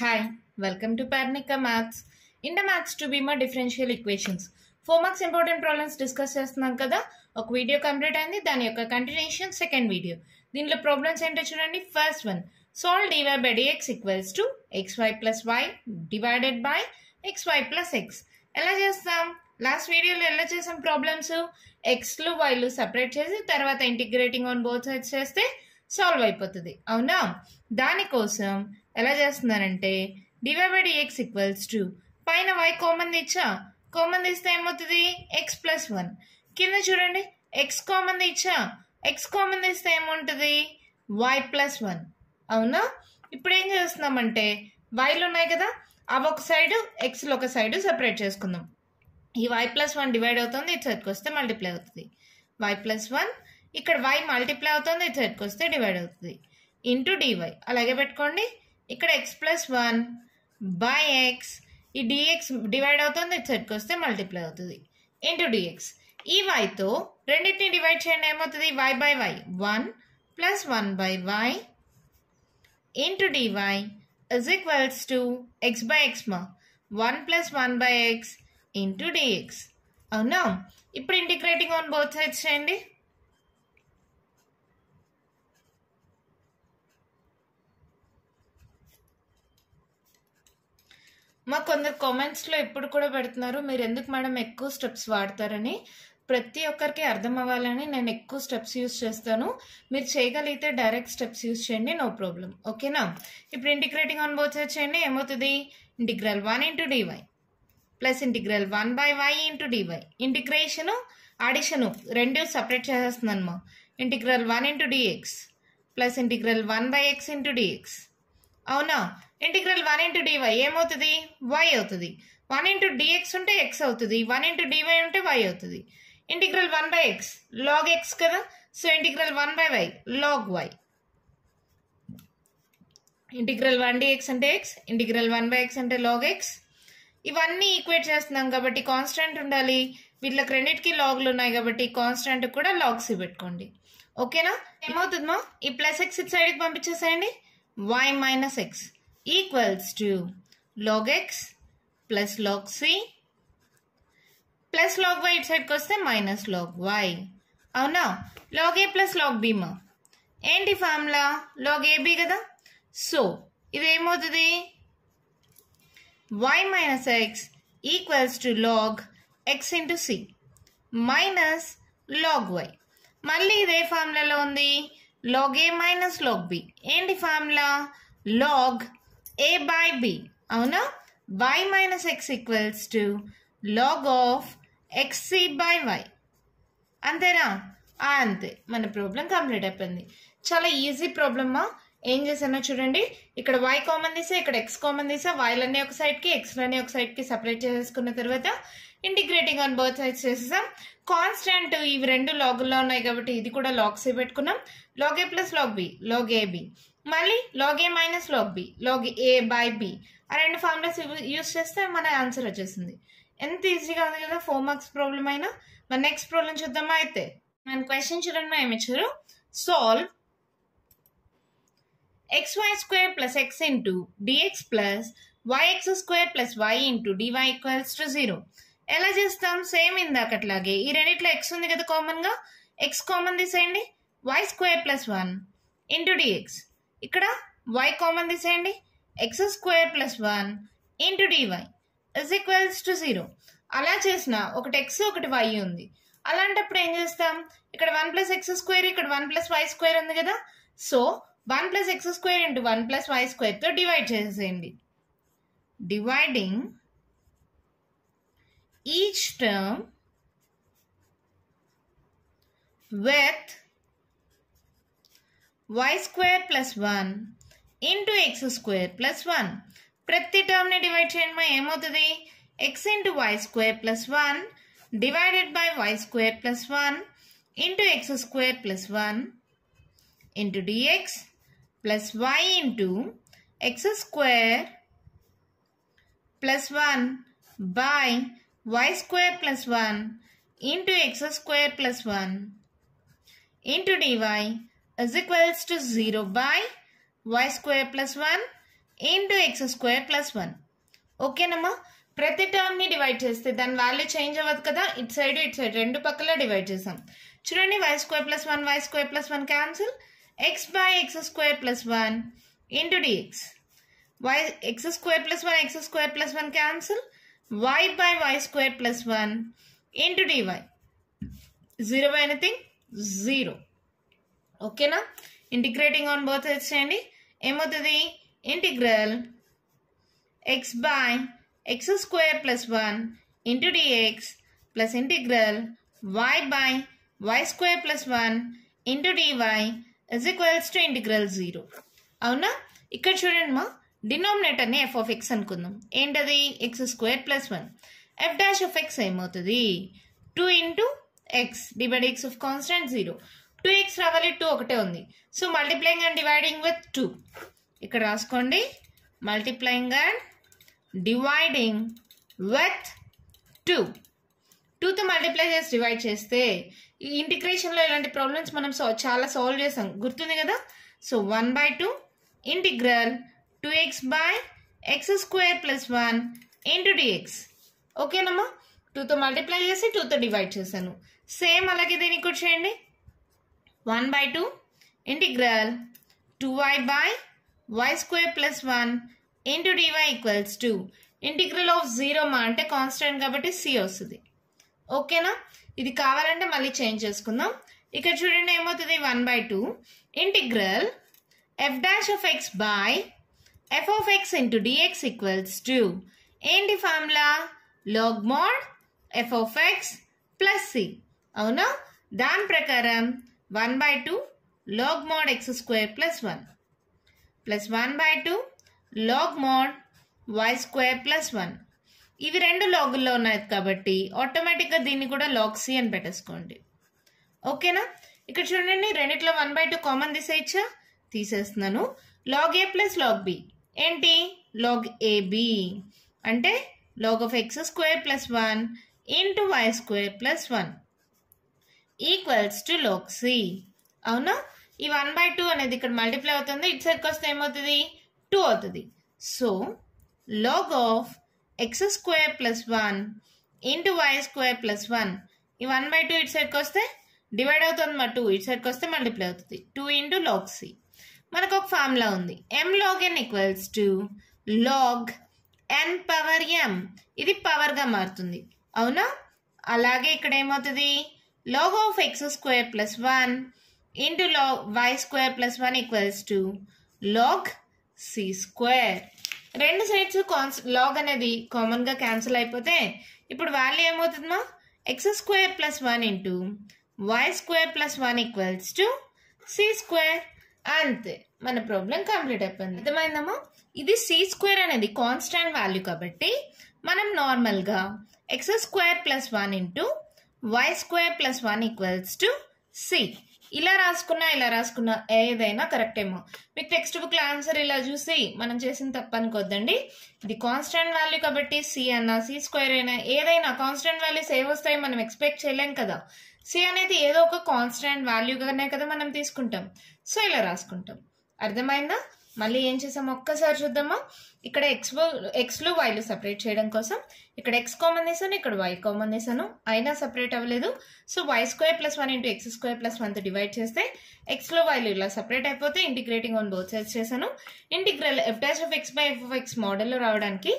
Hi welcome to Parnika maths in the maths two బీమా differential equations four marks important problems discuss చేస్తున్నాం కదా? ఒక video complete అయింది దాని యొక్క కంటిన్యూషన్ సెకండ్ వీడియో దీనిలో ప్రాబ్లమ్స్ ఏంటో చూడండి. First one solve dy by dx equals to x y plus y divided by x y plus x ఎలా చేస్తాం? లాస్ట్ వీడియోలో ఎలా చేసాం ప్రాబ్లమ్స్ ఎక్స్లు వైలు సపరేట్ చేసి తర్వాత ఇంటిగ్రేటింగ్ ఆన్ బోత్ సైడ్స్ చేస్తే సాల్వ్ అయిపోతుంది. అవునా? దానికోసం ఎలా చేస్తున్నారంటే dy by dx equals to పైన వై కామన్ ఇచ్చా? కామన్ తీస్తే ఏమవుతుంది? ఎక్స్ ప్లస్ వన్ కింద చూడండి ఎక్స్ కామన్ ఇచ్చా? ఎక్స్ కామన్ తీస్తే ఏముంటుంది? వై ప్లస్ వన్ అవునా? ఇప్పుడు ఏం చేస్తున్నామంటే వైలు ఉన్నాయి కదా అవి ఒక సైడ్ ఎక్స్లో ఒక సైడ్ సెపరేట్ చేసుకుందాం. ఈ వై ప్లస్ వన్ డివైడ్ అవుతుంది ఇటు సైడ్కి వస్తే మల్టిప్లై అవుతుంది. వై ప్లస్ వన్ ఇక్కడ వై మల్టిప్లై అవుతుంది ఇటు సైడ్కి వస్తే డివైడ్ అవుతుంది. ఇంటూ డివై అలాగే పెట్టుకోండి. ఇక్కడ x plus one by x ఈ డిఎక్స్ డివైడ్ అవుతుంది ఇటు సైడ్కి వస్తే మల్టిప్లై అవుతుంది. ఇంటూ డిఎక్స్ ఈ వైతో రెండింటిని డివైడ్ చేయండి ఏమవుతుంది? Y by y one plus one by y into dy is equals to x by x మా one plus one by x into dx అవునా? ఇప్పుడు ఇంటిగ్రేటింగ్ ఆన్ బోత్ సైడ్స్ చేయండి. మా కొందరు కామెంట్స్లో ఇప్పుడు కూడా పెడుతున్నారు మీరు ఎందుకు మేడం ఎక్కువ స్టెప్స్ వాడతారని? ప్రతి ఒక్కరికి అర్థం అవ్వాలని నేను ఎక్కువ స్టెప్స్ యూస్ చేస్తాను. మీరు చేయగలిగితే డైరెక్ట్ స్టెప్స్ యూస్ చేయండి నో ప్రాబ్లం ఓకేనా? ఇప్పుడు ఇంటిగ్రేటింగ్ ఆన్ బోత్ సైడ్ చేయండి ఏమవుతుంది? Integral one into dy plus integral one by y into dy integration addition రెండు separate చేసేస్తుందన్నమా integral one into dx plus integral one by x into dx అవునా? Integral one into dy ఏమవుతుంది? Y అవుతుంది. One into dx ఉంటే x అవుతుంది. One into dy ఉంటే y అవుతుంది. Integral one by x log x కదా? So integral one by y log y integral one dx అంటే x integral one by x అంటే log x ఇవన్నీ equate చేస్తున్నాం కాబట్టి కాన్స్టెంట్ ఉండాలి. వీటిలో క్రెడిట్కి లాగ్లు ఉన్నాయి కాబట్టి కాన్స్టెంట్ కూడా లాగ్స్ పెట్టుకోండి. ఓకేనా? ఏమవుతుందమ్మా? ఈ ప్లస్ ఎక్స్ ఇటు సైడ్కి పంపించేసేయండి. Y minus x equals to log x plus log c plus log y ఇటు సైడ్కి వస్తే మైనస్ లాగ్ వై అవునా లాగ్ ఏ ప్లస్ లాగ్ బీమా మా ఏంటి ఫార్ములా లాగ్ ఏబీ కదా? సో ఇది ఏమవుతుంది? Y minus x equals to log x into c minus log y మళ్ళీ ఇదే ఫార్ములాలో ఉంది. Log a minus log b. ఏంటి formula log a by b. అవునా? Y minus x equals to log of x by y అంతేనా? అంతే. మన problem complete అయిపోయింది. చాలా ఈజీ ప్రాబ్లమ్మా ఏం చేశానో చూడండి. ఇక్కడ వై కామన్ తీసా ఇక్కడ ఎక్స్ కామన్ తీసా వైలన్నీ ఒక సైడ్కి ఎక్స్లన్నీ ఒక సైడ్కి సపరేట్ చేసుకున్న తర్వాత ఇంటిగ్రేటింగ్ ఆన్ బర్త్ సైడ్స్ చేసేసాం. కాన్స్టెంట్ ఇవి రెండు లాగుల్లో ఉన్నాయి కాబట్టి ఇది కూడా లాగ్స్ పెట్టుకున్నాం. Log a plus log b log a b మళ్ళీ log a minus log b log a by b ఆ రెండు ఫార్ములాస్ యూస్ చేస్తే మన ఆన్సర్ వచ్చేసింది. ఎంత ఈజీగా ఉంది కదా ఫోర్ మార్క్స్ ప్రాబ్లం అయినా. మన నెక్స్ట్ ప్రాబ్లం చూద్దామా అయితే? మన క్వశ్చన్ చూడండి ఏమి ఇచ్చారు solve x xy square plus x into dx plus yx square plus y into dy equals to 0. ఎలా చేస్తాం? సేమ్ ఇందాకట్లాగే. ఈ రెండిట్లో ఎక్స్ ఉంది కదా కామన్గా ఎక్స్ కామన్ తీసేయండి. Y square plus one into dx ఇక్కడ వై కామన్ తీసేయండి. X square plus one into dy is equals to zero అలా చేసిన ఒకటి ఎక్స్ ఒకటి వై ఉంది. అలాంటప్పుడు ఏం చేస్తాం? ఇక్కడ వన్ ప్లస్ ఎక్స్ స్క్వేర్ ఇక్కడ వన్ ప్లస్ వై స్క్వేర్ ఉంది కదా? So one plus x square into one plus y స్క్వేర్తో divide చేసేయండి. Dividing each term with y square plus one into x square plus one ప్రతి టర్మ్ని divide చేయండి ఏమవుతుంది x into y square plus one divided by y square plus one into x square plus one into dx plus y into x square plus 1 by y square plus 1 into x square plus 1 into dy is equals to 0 by y square plus 1 into x square plus one ఓకేనమ్మా ప్రతి టర్మ్ని divide చేస్తే దాని value change అవ్వదు కదా? ఇటు side ఇటు side రెండు పక్కల డివైడ్ చేసాం. చూడండి y square plus one y square plus one cancel x by x square plus one into dx y x square plus one x square plus one cancel y by y square plus one into dy zero by zero ఓకేనా integrating on both sides చేయండి ఏమవుతుంది? Integral x by x square plus one into dx plus integral y by y square plus one into dy is equals to integral zero అవునా? ఇక్కడ చూడండి మా డినామినేటర్ని F of x అనుకుందాం. ఏంటది? X square plus one f dash of x ఏమవుతుంది? Two into x divide x of constant zero two x రావాలి two ఒకటే ఉంది. So multiplying and dividing with two ఇక్కడ రాసుకోండి. Multiplying and dividing with two టూతో multiply చేసి divide చేస్తే ఈ ఇంటిగ్రేషన్లో ఇలాంటి ప్రాబ్లమ్స్ మనం సో చాలా సాల్వ్ చేసాం గుర్తుంది కదా? So one by two integral two x by x square plus one into dx ఓకేనమ్మా టూతో మల్టిప్లై చేసి టూతో డివైడ్ చేశాను. సేమ్ అలాగే దీనికి కూడా చేయండి. One by two integral two y by y square plus one into dy equals to integral of zero మా అంటే కాన్స్టెంట్ కాబట్టి సి వస్తుంది. ఓకేనా ఇది కావాలంటే మళ్ళీ చేంజ్ చేసుకుందాం. ఇక్కడ చూడండి ఏమవుతుంది? One by two integral f dash of x by f of x into dx equals to ఏంటి formula? Log mod f of x plus c అవునా? దాని ప్రకారం one by two log mod x square plus one plus one by two log mod y square plus one ఇవి రెండు లాగుల్లో ఉన్నాయి కాబట్టి ఆటోమేటిక్గా దీన్ని కూడా లాగ్ సి అని పెట్టేసుకోండి. ఓకేనా? ఇక్కడ చూడండి రెండిట్లో వన్ బై టూ కామన్ తీసేయచ్చా? తీసేస్తున్నాను. Log a plus log b ఏంటి? లాగ్ ఏబి అంటే log of x square plus one into y square plus one equals to log c అవునా? ఈ వన్ బై టూ అనేది ఇక్కడ మల్టిప్లై అవుతుంది. ఇటు సైడ్కి వస్తే ఏమవుతుంది? టూ అవుతుంది. So log of x square plus one into y square plus one ఈ వన్ బై టూ ఇటు సైడ్కి వస్తే డివైడ్ అవుతుంది మా టూ ఇటు సైడ్కి వస్తే మల్టిప్లై అవుతుంది. టూ ఇంటూ లాగ్ సి మనకు ఒక ఫార్ములా ఉంది. M log n equals to log n power m ఇది పవర్గా మారుతుంది. అవునా? అలాగే ఇక్కడ ఏమవుతుంది? Log of x square plus one into log y square plus one equals to log c square రెండు సైడ్స్ కాన్స్ లాగ్ అనేది కామన్గా క్యాన్సిల్ అయిపోతే ఇప్పుడు value ఏమవుతుందమ్మా? X square plus one into y square plus one equals to c square అంతే. మన problem complete అయిపోయింది. అర్థమైందమ్మా? ఇది సి స్క్వేర్ అనేది కాన్స్టాంట్ వాల్యూ కాబట్టి మనం నార్మల్గా x square plus one into y square plus one equals to c ఇలా రాసుకున్నా ఇలా రాసుకున్నా ఏదైనా కరెక్ట్ ఏమో. మీకు టెక్స్ట్ బుక్ ఆన్సర్ ఇలా చూసి మనం చేసిన తప్పు అనుకోద్దండి ఇది కాన్స్టాంట్ వాల్యూ కాబట్టి సి అన్న సి స్క్వేర్ అయినా ఏదైనా కాన్స్టాంట్ వాల్యూస్ ఏ వస్తాయి మనం ఎక్స్పెక్ట్ చేయలేం కదా. సి అనేది ఏదో ఒక కాన్స్టాంట్ వాల్యూగానే కదా మనం తీసుకుంటాం. సో ఇలా రాసుకుంటాం. అర్థమైందా? మళ్ళీ ఏం చేసాము ఒక్కసారి చూద్దామా? ఇక్కడ ఎక్స్ ఎక్స్లు వైలు సపరేట్ చేయడం కోసం ఇక్కడ ఎక్స్ కామన్ తీసాను ఇక్కడ వై కామన్ తీసాను అయినా సపరేట్ అవ్వలేదు. So y square plus one into x square plus వన్తో divide చేస్తే ఎక్స్లో వైలు ఇలా సపరేట్ అయిపోతే ఇంటిగ్రేటింగ్ ఆన్ బోత్ సైడ్స్ చేశాను. Integral f dash of x by f of x మోడల్లో రావడానికి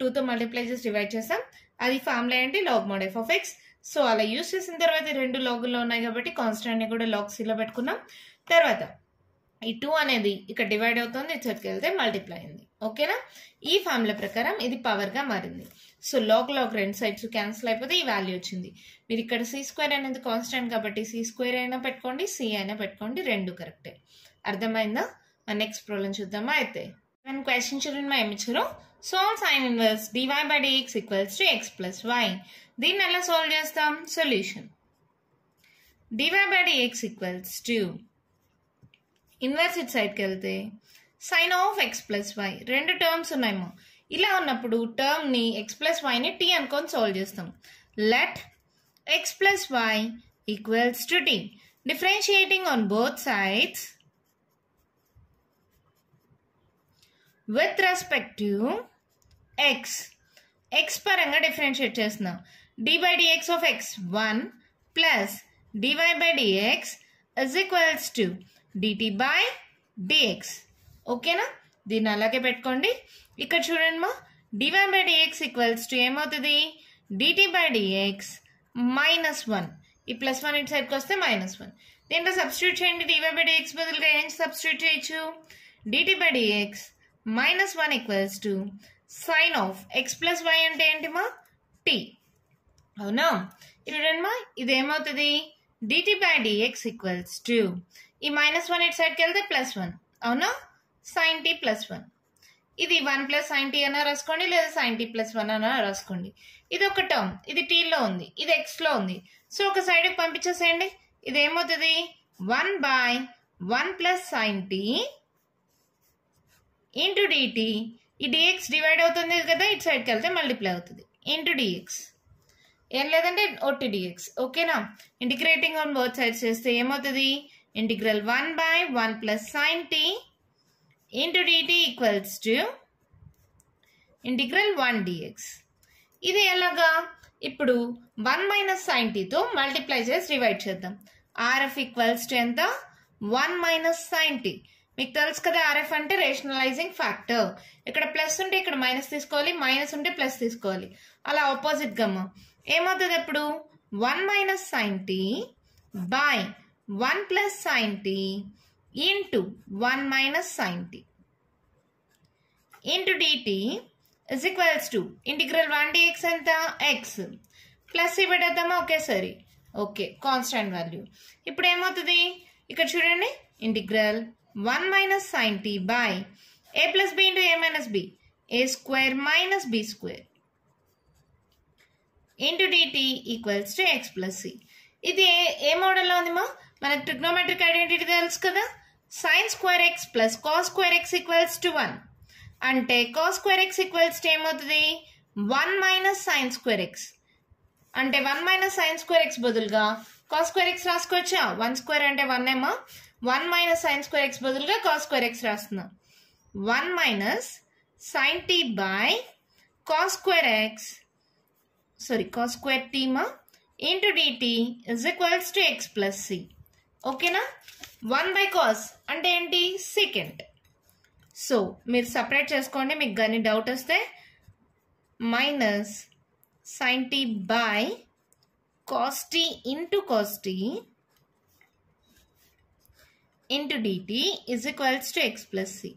టూతో మల్టిప్లై చేసి డివైడ్ చేసాం అది ఫార్ములా అంటే log mod f of x so అలా యూస్ చేసిన తర్వాత రెండు లాగుల్లో ఉన్నాయి కాబట్టి కాన్స్టెంట్ని కూడా లాగ్ సీలో పెట్టుకున్నాం. తర్వాత ఈ టూ అనేది ఇక్కడ డివైడ్ అవుతుంది ఇక్కడికి వెళ్తే మల్టిప్లై అయింది. ఓకేనా ఈ ఫార్ములా ప్రకారం ఇది పవర్గా మారింది. సో లాగ్ లాగ్ రెండు సైడ్స్ క్యాన్సిల్ అయిపోతే ఈ వాల్యూ వచ్చింది. మీరు ఇక్కడ సి స్క్వేర్ అనేది కాన్స్టెంట్ కాబట్టి సి స్క్వేర్ అయినా పెట్టుకోండి సి అయినా పెట్టుకోండి రెండు కరెక్టే అర్థమైందా? నెక్స్ట్ ప్రాబ్లం చూద్దామా అయితే. మనం క్వశ్చన్ చూడండి మా ఏమి ఇచ్చారు? Solve sine inverse dy by dx equals to x plus y దీన్ని ఎలా సాల్వ్ చేస్తాం? Solution dy by dx equals to inverse సైడ్కి వెళ్తే sine of x plus y రెండు టర్మ్స్ ఉన్నాయేమో. ఇలా ఉన్నప్పుడు టర్మ్ని ఎక్స్ ప్లస్ వైని టీ అనుకొని సాల్వ్ చేస్తాం. Let x plus y equals to t differentiating on both sides with respect to x x పరంగా డిఫరెన్షియేట్ చేస్తున్నాం. D by dx of x one plus dy by dx is equals to dt by dx ఓకేనా దీన్ని అలాగే పెట్టుకోండి. ఇక్కడ చూడండి మా. Dy by dx equals to ఏమవుతుంది? Dt by dx minus one ఈ ప్లస్ వన్ ఇటు సైడ్కి వస్తే మైనస్ వన్ దీంట్లో సబ్స్టిట్యూట్ చేయండి. డివై బై డిఎక్స్ బదులుగా ఏం సబ్స్టిట్యూట్ చేయొచ్చు? Dt by dx minus one equals to sine of x plus y అంటే ఏంటి మా? టీ అవునా? చూడండి మా. ఇది ఏమవుతుంది dt by dx equals to ఈ మైనస్ వన్ ఇటు సైడ్కి వెళ్తే ప్లస్ వన్ అవునా? సైన్ టీ ప్లస్ వన్ ఇది వన్ ప్లస్ సైన్ టీ అన్నా రాసుకోండి లేదా సైన్ టీ ప్లస్ వన్ అన్నా రాసుకోండి. ఇది ఒక టర్మ్ ఇది టీలో ఉంది. ఇది ఎక్స్లో ఉంది. సో ఒక సైడ్కి పంపించేసేయండి. ఇది ఏమవుతుంది? One by one plus sine t into dt ఈ డిఎక్స్ డివైడ్ అవుతుంది కదా ఇటు సైడ్కి వెళ్తే మల్టిప్లై అవుతుంది. ఇంటూ డిఎక్స్ ఏం లేదంటే ఒట్టి డిఎక్స్ ఓకేనా ఇంటిగ్రేటింగ్ ఆన్ బోత్ సైడ్స్ చేస్తే ఏమవుతుంది? Integral one by one plus sine t into dt equals to integral one dx ఇది ఎలాగా? ఇప్పుడు వన్ మైనస్ సైన్ టీతో మల్టిప్లై చేసి డివైడ్ చేద్దాం. ఆర్ఎఫ్ ఈక్వల్స్ టు ఎంత? వన్ మైనస్ సైన్ టీ మీకు తెలుసు కదా ఆర్ఎఫ్ అంటే రేషనలైజింగ్ ఫ్యాక్టర్ ఇక్కడ ప్లస్ ఉంటే ఇక్కడ మైనస్ తీసుకోవాలి మైనస్ ఉంటే ప్లస్ తీసుకోవాలి. అలా ఆపోజిట్ గమ్మ. ఏమవుతుంది ఇప్పుడు? One minus sine t by one plus sine t into one minus sine t. Into dt is equals to integral one dx ఎంత? ఎక్స్. ప్లస్ పెట్టేద్దామా ఒకేసారి. Okay constant value. ఇప్పుడు ఏమవుతుంది? ఇక్కడ చూడండి. Integral one minus sine t by a plus b into a minus b? A square minus b square. Into dt equals to x plus c. ఇది ఏ మోడల్లో ఉందిమా? మనకు ట్రిగ్నోమెట్రిక్ ఐడెంటిటీ తెలుసు కదా? Sine square x plus cos square x equals to one అంటే cos square x equals to ఏమవుతుంది? One minus sine square x అంటే one minus sine square x బదులుగా కాస్ స్క్వేర్ ఎక్స్ రాసుకోవచ్చా? వన్ స్క్వేర్ అంటే one ఏమో? One minus sine square x బదులుగా cos square x రాస్తున్నాం. One minus sine t by cos square x sorry cos square టీమా into dt is equals to x plus c ఓకేనా? One by cos అంటే ఏంటి? Second so మీరు separate చేసుకోండి. మీకు కానీ doubt వస్తే minus sine t by cos t into cos t into dt is equals to x plus c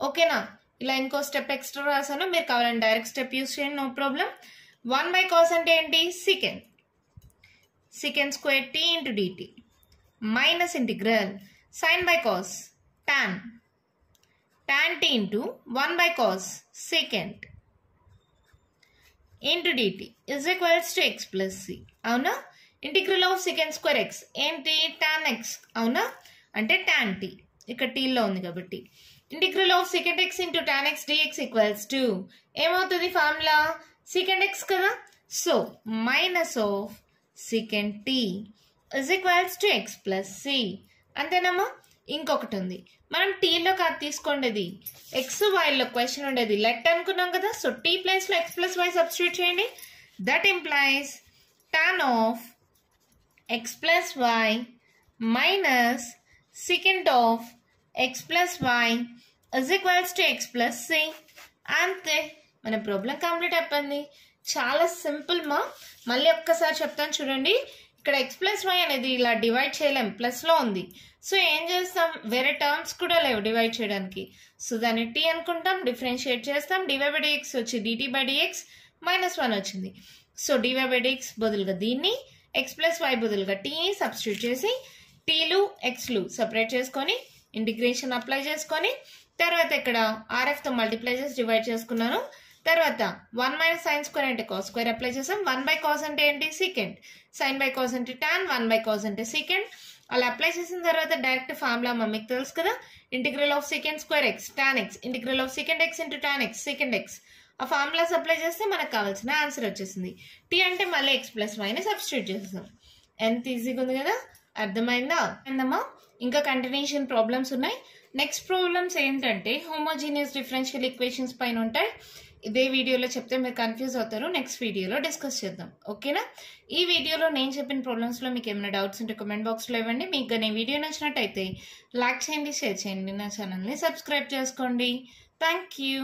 ఓకేనా? ఇలా ఇంకో స్టెప్ ఎక్స్ట్రా రాసాను మీరు కావాలని డైరెక్ట్ స్టెప్ యూస్ చేయండి. No problem one by cos అంటే ఏంటి? Second second square t into dt minus integral sine by cos tan tan t into one by cos second into dt is equals to x plus c అవునా? Integral of second square x ఏంటి tan x అవునా? అంటే tan t ఇక్కడ టీలో ఉంది కాబట్టి. Integral of second x into tan x dx equals to ఏమవుతుంది formula second x కదా? So minus of second t is equals to x plus c అంతేనమ్మా? ఇంకొకటి ఉంది. మనం టీలో కాదు తీసుకోండి ఎక్స్ వైలో క్వశ్చన్ ఉండేది. లెట్ అనుకున్నాం కదా? సో టీ ప్లేస్లో ఎక్స్ ప్లస్ వై సబ్స్టిట్యూట్ చేయండి. That implies tan of x plus y minus second of x plus y is equals to x plus c అంతే. మన ప్రాబ్లం కంప్లీట్ అయిపోయింది. చాలా సింపుల్ మా. మళ్ళీ ఒక్కసారి చెప్తాను చూడండి. ఇక్కడ ఎక్స్ ప్లస్ వై అనేది ఇలా డివైడ్ చేయలేం ప్లస్లో ఉంది. సో ఏం చేస్తాం? వేరే టర్మ్స్ కూడా లేవు డివైడ్ చేయడానికి. సో దాన్ని టీ అనుకుంటాం డిఫరెన్షియేట్ చేస్తాం. డివై బై డిఎక్స్ వచ్చి dt by dx minus one వచ్చింది. సో డివై బై డిఎక్స్ బదులుగా దీన్ని ఎక్స్ ప్లస్ వై బదులుగా టీని సబ్స్టిట్యూట్ చేసి టీలు ఎక్స్లు సపరేట్ చేసుకొని ఇంటిగ్రేషన్ అప్లై చేసుకొని తర్వాత ఇక్కడ ఆర్ఎఫ్తో మల్టిప్లై చేసి డివైడ్ చేసుకున్నాను. తర్వాత వన్ మైనస్ సైన్ స్క్వేర్ అంటే కాస్ స్క్వేర్ అప్లై చేసాం. వన్ బై కాస్ అంటే ఏంటి? సీకెండ్ సైన్ బై కాస్ అంటే టాన్ వన్ బై కాస్ అంటే సీకెండ్ అలా అప్లై చేసిన తర్వాత డైరెక్ట్ ఫార్ములా మమ్మీకి తెలుసు కదా? Integral of second square x tan x integral of second x into tan x second x ఆ ఫార్ములాస్ అప్లై చేస్తే మనకు కావాల్సిన ఆన్సర్ వచ్చేసింది. టీ అంటే మళ్ళీ ఎక్స్ ప్లస్ వైని సబ్స్టిట్యూట్ చేస్తాం ఎంత ఈజీగా ఉంది కదా? అర్థమైందా? అర్థమా? ఇంకా కంటిన్యూషన్ ప్రాబ్లమ్స్ ఉన్నాయి. నెక్స్ట్ ప్రాబ్లమ్స్ ఏంటంటే హోమోజీనియస్ డిఫరెన్షియల్ ఈక్వేషన్స్ పైన ఉంటాయి. ఇదే వీడియోలో చెప్తే మీరు కన్ఫ్యూజ్ అవుతారు. నెక్స్ట్ వీడియోలో డిస్కస్ చేద్దాం. ఓకేనా ఈ వీడియోలో నేను చెప్పిన ప్రాబ్లమ్స్లో మీకు ఏమైనా డౌట్స్ ఉంటే కమెంట్ బాక్స్లో ఇవ్వండి. మీకు కానీ వీడియో నచ్చినట్టయితే లైక్ చేయండి షేర్ చేయండి. నా ఛానల్ని సబ్స్క్రైబ్ చేసుకోండి. Thank you